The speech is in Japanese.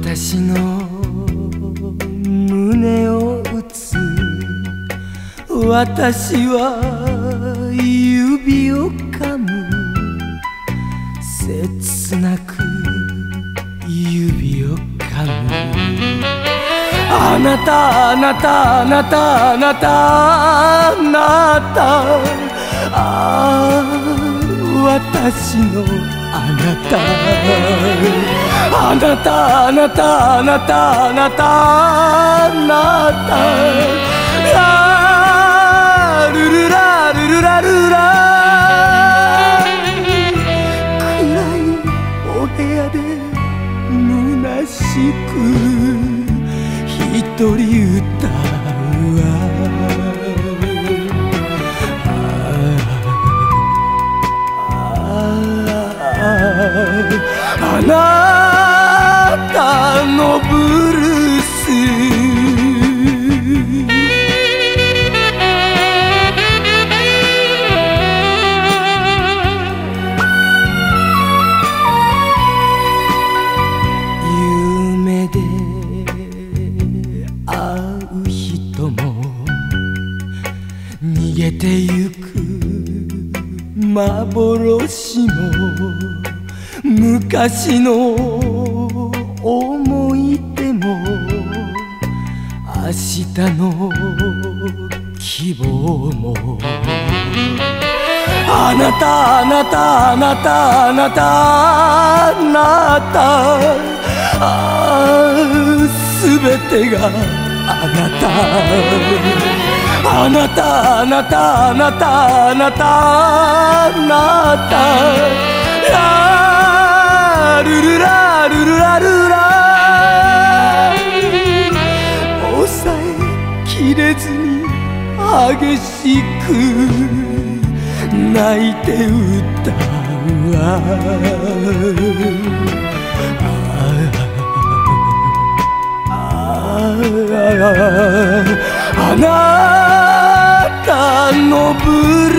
私の胸を打つ私は指を噛む。切なく指を噛む。あなたあなたあなたあなたあなたああ私のあなたあなたあなたあなたあなたあなたラルルラルルラルラ暗いお部屋で虚しく一人歌げてゆく幻も昔の思い出も明日の希望もあなたあなたあなたあなたあなたあすべてがあなたあなたあなたあなたあなたあなた。ラルルラルルラルラ。抑えきれずに激しく泣いて歌う。わあなた。のる